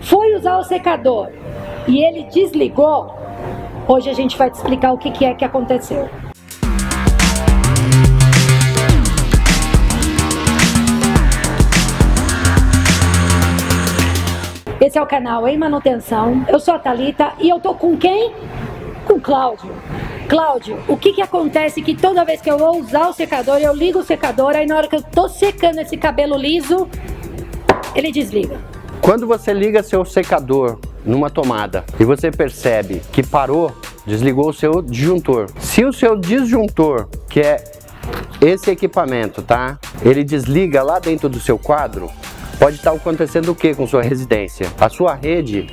foi usar o secador e ele desligou, hoje a gente vai te explicar o que, que é que aconteceu. Esse é o canal Em Manutenção. Eu sou a Thalita e eu tô com quem? Com Cláudio. Cláudio, o que que acontece que toda vez que eu vou usar o secador, eu ligo o secador, aí na hora que eu tô secando esse cabelo liso, ele desliga. Quando você liga seu secador numa tomada e você percebe que parou, desligou o seu disjuntor. Se o seu disjuntor, que é esse equipamento, tá? Ele desliga lá dentro do seu quadro, pode estar acontecendo o que com sua residência? A sua rede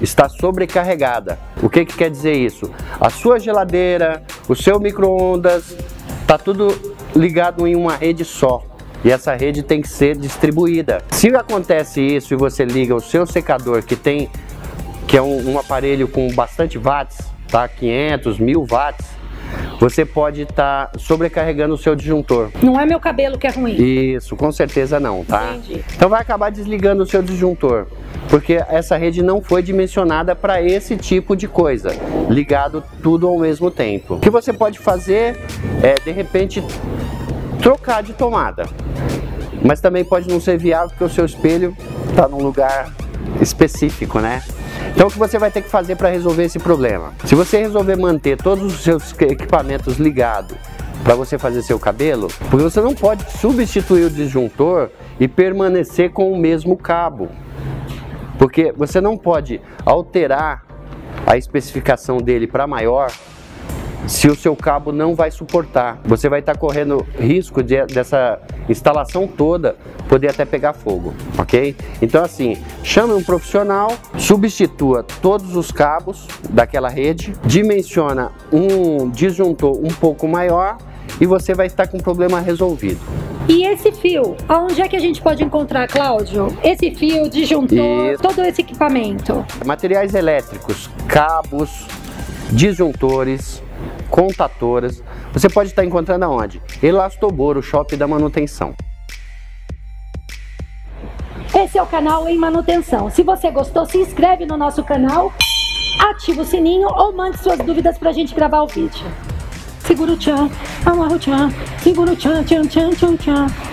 está sobrecarregada. O que, que quer dizer isso? A sua geladeira, o seu micro-ondas, está tudo ligado em uma rede só. E essa rede tem que ser distribuída. Se acontece isso e você liga o seu secador que tem que é um, um aparelho com bastante watts, tá? 500, 1000 watts, você pode estar tá sobrecarregando o seu disjuntor. Não é meu cabelo que é ruim. Isso, com certeza não, tá? Entendi. Então vai acabar desligando o seu disjuntor, porque essa rede não foi dimensionada para esse tipo de coisa, ligado tudo ao mesmo tempo. O que você pode fazer é, de repente, trocar de tomada. Mas também pode não ser viável porque o seu espelho está num lugar específico, né? Então o que você vai ter que fazer para resolver esse problema? Se você resolver manter todos os seus equipamentos ligados para você fazer seu cabelo, porque você não pode substituir o disjuntor e permanecer com o mesmo cabo. Porque você não pode alterar a especificação dele para maior se o seu cabo não vai suportar. Você vai estar correndo risco de, dessa instalação toda poder até pegar fogo, ok? Então assim, chame um profissional, substitua todos os cabos daquela rede, dimensiona um disjuntor um pouco maior e você vai estar com o problema resolvido. E esse fio, aonde é que a gente pode encontrar, Cláudio? Esse fio, disjuntor, Isso. todo esse equipamento? Materiais elétricos, cabos, disjuntores, contatoras. Você pode estar encontrando aonde? Elastobor, o shopping da manutenção. Esse é o canal Em Manutenção. Se você gostou, se inscreve no nosso canal, ativa o sininho ou mande suas dúvidas para a gente gravar o vídeo. Segura o tchan, amarra o tchan, segura o tchan, tchan, tchan, tchan, tchan.